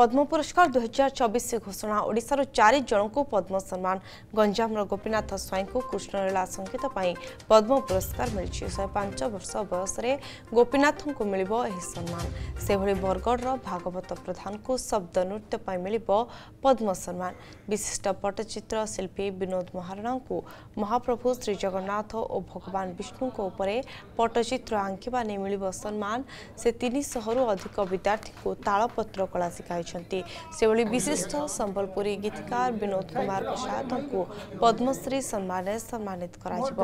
ପଦ୍ମ ପୁରସ୍କାର ଦୁଇ ହଜାର ଚବିଶ ଘୋଷଣା ଓଡ଼ିଶାରୁ ଚାରି ଜଣଙ୍କୁ ପଦ୍ମ ସମ୍ମାନ ଗଞ୍ଜାମର ଗୋପୀନାଥ ସ୍ୱାଇଁଙ୍କୁ କୃଷ୍ଣଲୀଳା ସଙ୍ଗୀତ ପାଇଁ ପଦ୍ମ ପୁରସ୍କାର ମିଳିଛି ଶହେ ପାଞ୍ଚ ବର୍ଷ ବୟସରେ ଗୋପୀନାଥଙ୍କୁ ମିଳିବ ଏହି ସମ୍ମାନ ସେଭଳି ବରଗଡ଼ର ଭାଗବତ ପ୍ରଧାନଙ୍କୁ ଶବ୍ଦ ନୃତ୍ୟ ପାଇଁ ମିଳିବ ପଦ୍ମ ସମ୍ମାନ ବିଶିଷ୍ଟ ପଟ୍ଟଚିତ୍ର ଶିଳ୍ପୀ ବିନୋଦ ମହାରଣାଙ୍କୁ ମହାପ୍ରଭୁ ଶ୍ରୀଜଗନ୍ନାଥ ଓ ଭଗବାନ ବିଷ୍ଣୁଙ୍କ ଉପରେ ପଟ୍ଟଚିତ୍ର ଆଙ୍କିବା ନେଇ ମିଳିବ ସମ୍ମାନ ସେ ତିନିଶହରୁ ଅଧିକ ବିଦ୍ୟାର୍ଥୀଙ୍କୁ ତାଳପତ୍ର କଳା ଶିଖାଇ ରହିଛନ୍ତି ସେଭଳି ବିଶିଷ୍ଟ ସମ୍ବଲପୁରୀ ଗୀତିକାର ବିନୋଦ କୁମାର ପ୍ରସାଦଙ୍କୁ ପଦ୍ମଶ୍ରୀ ସମ୍ମାନରେ ସମ୍ମାନିତ କରାଯିବ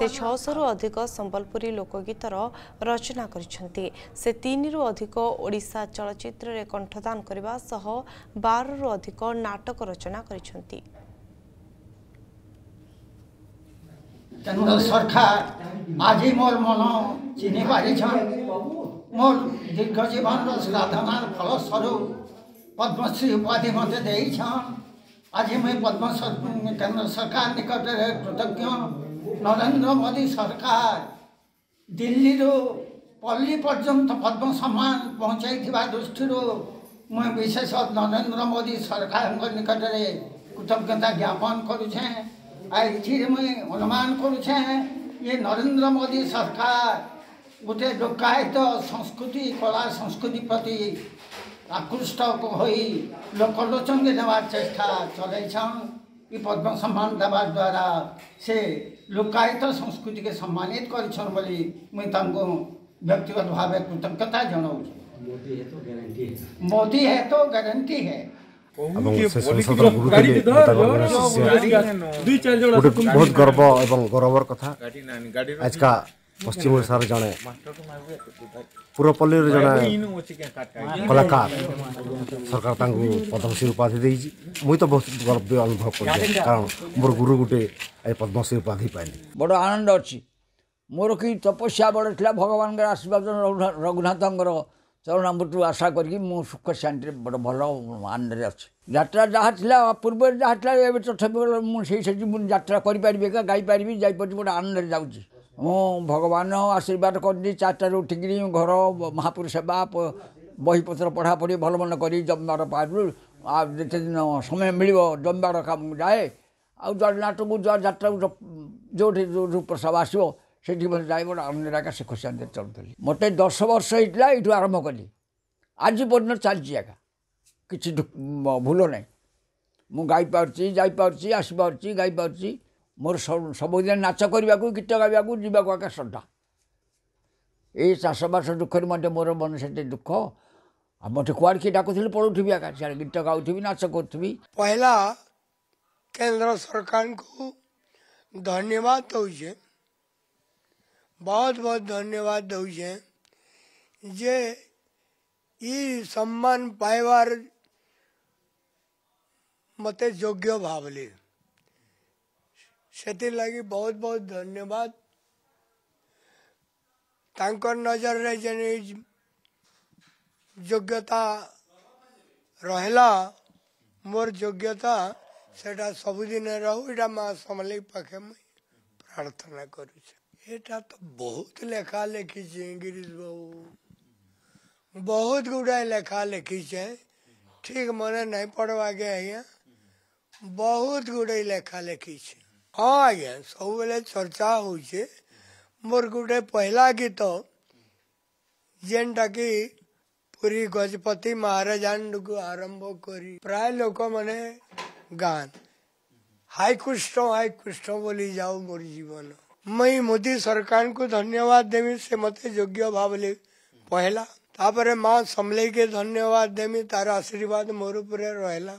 ସେ ଛଅଶହରୁ ଅଧିକ ସମ୍ବଲପୁରୀ ଲୋକଗୀତର ରଚନା କରିଛନ୍ତି ସେ ତିନିରୁ ଅଧିକ ଓଡ଼ିଶା ଚଳଚ୍ଚିତ୍ରରେ କଣ୍ଠଦାନ କରିବା ସହ ବାରରୁ ଅଧିକ ନାଟକ ରଚନା କରିଛନ୍ତି ଆଜି ମୋର ମନ ଚିହ୍ନି ପାରିଛନ୍ ମୋର ଦୀର୍ଘ ଜୀବନର ଶ୍ରାଦ୍ଧମାନ ଫଳ ସ୍ୱରୂପ पद्मश्री उपाधि मत दे आज मैं पद्म केंद्र सरकार निकट कृतज्ञ नरेन्द्र मोदी सरकार दिल्ली पल्ली पर्यंत पद्म सम्मान पहुँचाई दृष्टि मुझे विशेष नरेन्द्र मोदी सरकार निकट कृतज्ञता ज्ञापन करुचे आई मुई अनुमान करुचे ये नरेन्द्र मोदी सरकार गोटे लोकायत संस्कृति कला संस्कृति प्रति आकृष्ट हो लोकलोचन के देबाक चेष्टा चल पद्म सम्मान देबा द्वारा से लोकायत संस्कृति के सम्मानित गरिछन् बोली व्यक्तिगत भावे कृतज्ञता जनाऊ मोदी है तो ग्यारेन्टी है तो तो बहुत गर्व एवं गौरवर कथा आज का ପଶ୍ଚିମ ଓଡ଼ିଶାର ଜଣେ ପୁରପଲ୍ଲୀର ଜଣେ କଳାକାର ସରକାର ତାଙ୍କୁ ପଦ୍ମଶ୍ରୀ ଉପାଧି ଦେଇଛି ମୁଇଁ ତ ବହୁତ ଗର୍ବ ଅନୁଭବ କରୁଛି କାରଣ ମୋର ଗୁରୁ ଗୋଟେ ଏ ପଦ୍ମଶ୍ରୀ ଉପାଧି ପାଇଲି ବଡ଼ ଆନନ୍ଦ ଅଛି ମୋର କି ତପସ୍ୟା ବଡ଼ ଥିଲା ଭଗବାନଙ୍କର ଆଶୀର୍ବାଦ ରଘୁନାଥଙ୍କର ଚରଣାମୃତରୁ ଆଶା କରିକି ମୁଁ ସୁଖ ଶାନ୍ତିରେ ବଡ଼ ଭଲ ଆନନ୍ଦରେ ଅଛି ଯାତ୍ରା ଯାହା ଥିଲା ପୂର୍ବରେ ଯାହା ଥିଲା ଏବେ ତଥାପି ମୁଁ ସେଇ ସେଠି ମୁଁ ଯାତ୍ରା କରିପାରିବି ଏକା ଗାଇପାରିବି ଯାଇପାରିବି ଗୋଟେ ଆନନ୍ଦରେ ଯାଉଛି ମୁଁ ଭଗବାନ ଆଶୀର୍ବାଦ କରନ୍ତି ଚାରିଟାରୁ ଉଠିକିରି ଘର ମହାପୁରୁଷ ସେବା ବହିପତ୍ର ପଢ଼ାପଢ଼ି ଭଲ ମନ୍ଦ କରି ଜମିବାର ପାରୁ ଆଉ ଯେତେ ଦିନ ସମୟ ମିଳିବ ଜମିବାର କାମକୁ ଯାଏ ଆଉ ଜଗନ୍ନାଥଙ୍କୁ ଯାତ୍ରାକୁ ଯେଉଁଠି ଯେଉଁଠୁ ପ୍ରସାଦ ଆସିବ ସେଠି ମୋତେ ଯାଇ ଗୋଟେ ଆନନ୍ଦ ଜାଗା ସେ ଖୁସି ଆନନ୍ଦରେ ଚଳୁଥିଲି ମୋତେ ଦଶ ବର୍ଷ ହେଇଥିଲା ଏଇଠୁ ଆରମ୍ଭ କଲି ଆଜି ପର୍ଯ୍ୟନ୍ତ ଚାଲିଛି ଆକା କିଛି ଭୁଲ ନାହିଁ ମୁଁ ଗାଇପାରୁଛି ଯାଇପାରୁଛି ଆସିପାରୁଛି ଗାଇପାରୁଛି ମୋର ସବୁଦିନ ନାଚ କରିବାକୁ ଗୀତ ଗାଇବାକୁ ଯିବାକୁ ଆକା ଶ୍ରଦ୍ଧା ଏଇ ଚାଷବାସ ଦୁଃଖରେ ମଧ୍ୟ ମୋର ମନ ସେତେ ଦୁଃଖ ଆଉ ମୋତେ କୁଆଡ଼େ କିଏ ଡାକୁଥିଲି ପଳାଉଥିବି ଆକା ସିଆଡ଼େ ଗୀତ ଗାଉଥିବି ନାଚ କରୁଥିବି ପହିଲା କେନ୍ଦ୍ର ସରକାରଙ୍କୁ ଧନ୍ୟବାଦ ଦଉଛେ ବହୁତ ବହୁତ ଧନ୍ୟବାଦ ଦଉଛେ ଯେ ଇ ସମ୍ମାନ ପାଇବାର ମୋତେ ଯୋଗ୍ୟ ଭାବିଲି ସେଥିର୍ ଲାଗି ବହୁତ ବହୁତ ଧନ୍ୟବାଦ ତାଙ୍କ ନଜରରେ ଯେନ୍ ଯୋଗ୍ୟତା ରହିଲା ମୋର ଯୋଗ୍ୟତା ସେଟା ସବୁଦିନ ରହୁ ଏଇଟା ମା ସମଲେଇ ପାଖେ ମୁଇଁ ପ୍ରାର୍ଥନା କରୁଛେ ଏଇଟା ତ ବହୁତ ଲେଖା ଲେଖିଛି ଗିରିଶ ବାବୁ ବହୁତ ଗୁଡ଼ାଏ ଲେଖା ଲେଖିଛେ ଠିକ ମନେ ନାହିଁ ପଡ଼ବା ଆଜ୍ଞା ବହୁତ ଗୁଡ଼ାଏ ଲେଖା ଲେଖିଛି हाँ आज्ञा सब चर्चा हो मोर गोटे पहला गीत जेनटा कि पूरी गजपति महाराजान आरंभ करी प्राय लोक मैंने गान हाईकृष्ट हाईकृष्ट बोली जाऊ मोर जीवन मुई मोदी सरकार को धन्यवाद देमी से मत योग्य भाव पहला माँ समले के धन्यवाद देमी तार आशीर्वाद मोर उपर रहा